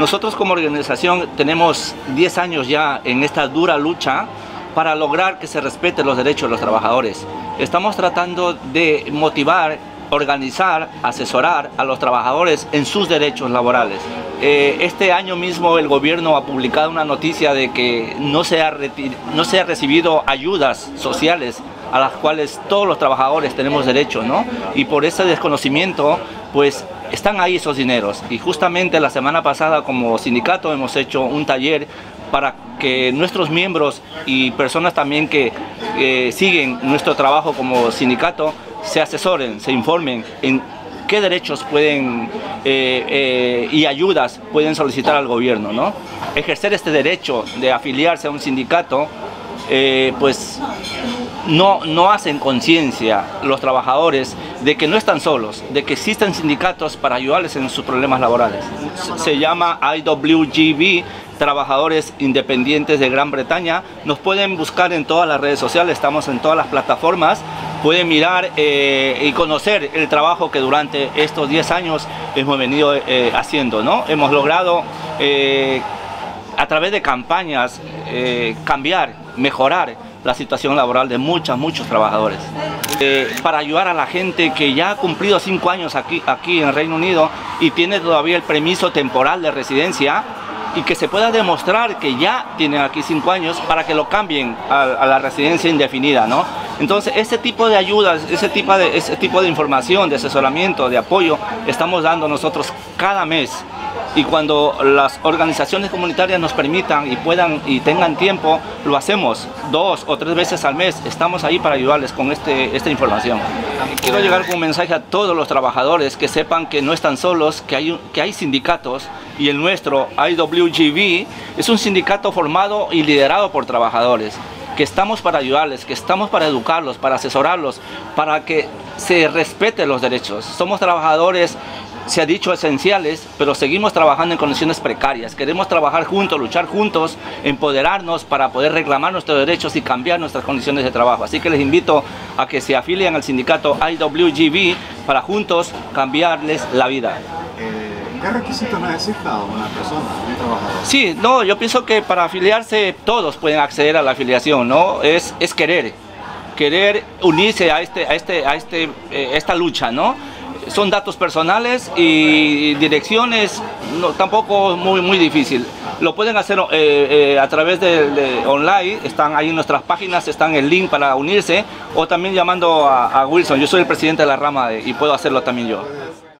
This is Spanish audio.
Nosotros como organización tenemos 10 años ya en esta dura lucha para lograr que se respeten los derechos de los trabajadores. Estamos tratando de motivar, organizar, asesorar a los trabajadores en sus derechos laborales. Eh, este año mismo el gobierno ha publicado una noticia de que no se, ha no se ha recibido ayudas sociales a las cuales todos los trabajadores tenemos derecho, ¿no? Y por ese desconocimiento, pues están ahí esos dineros. Y justamente la semana pasada como sindicato hemos hecho un taller para que nuestros miembros y personas también que siguen nuestro trabajo como sindicato se asesoren, se informen en qué derechos pueden eh, eh, y ayudas pueden solicitar al gobierno. ¿no? Ejercer este derecho de afiliarse a un sindicato, eh, pues no, no hacen conciencia los trabajadores de que no están solos, de que existen sindicatos para ayudarles en sus problemas laborales. Se llama IWGB, Trabajadores Independientes de Gran Bretaña. Nos pueden buscar en todas las redes sociales, estamos en todas las plataformas. Pueden mirar eh, y conocer el trabajo que durante estos 10 años hemos venido eh, haciendo. ¿no? Hemos logrado eh, a través de campañas cambiar, mejorar la situación laboral de muchos, muchos trabajadores. Eh, para ayudar a la gente que ya ha cumplido cinco años aquí, aquí en Reino Unido y tiene todavía el permiso temporal de residencia y que se pueda demostrar que ya tienen aquí cinco años para que lo cambien a, la residencia indefinida, ¿no? Entonces, ese tipo de ayudas, ese tipo de, ese tipo de información, de asesoramiento, de apoyo, estamos dando nosotros cada mes y cuando las organizaciones comunitarias nos permitan y puedan y tengan tiempo, lo hacemos dos o tres veces al mes. Estamos ahí para ayudarles con este, esta información. Quiero llegar con un mensaje a todos los trabajadores que sepan que no están solos, que hay, que hay sindicatos y el nuestro, IWGB, es un sindicato formado y liderado por trabajadores que estamos para ayudarles, que estamos para educarlos, para asesorarlos, para que se respeten los derechos. Somos trabajadores se ha dicho esenciales, pero seguimos trabajando en condiciones precarias. Queremos trabajar juntos, luchar juntos, empoderarnos para poder reclamar nuestros derechos y cambiar nuestras condiciones de trabajo. Así que les invito a que se afilien al sindicato IWGB para juntos cambiarles la vida. ¿Qué requisitos necesita una persona, un trabajador? Sí, no, yo pienso que para afiliarse todos pueden acceder a la afiliación, ¿no? Es, es querer, querer unirse a, este, a, este, a este, eh, esta lucha, ¿no? son datos personales y direcciones no, tampoco muy, muy difícil. Lo pueden hacer eh, eh, a través de, online, están ahí en nuestras páginas, están el link para unirse o también llamando a, Wilson. Yo soy el presidente de la rama y puedo hacerlo también yo.